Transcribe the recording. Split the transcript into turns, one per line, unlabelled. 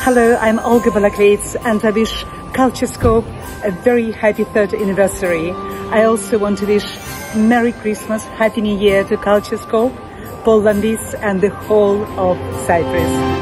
Hello, I'm Olga Balakleets and I wish Culturescope a very happy third anniversary. I also want to wish Merry Christmas, Happy New Year to Culturescope, Paul Lambis and the whole of Cyprus.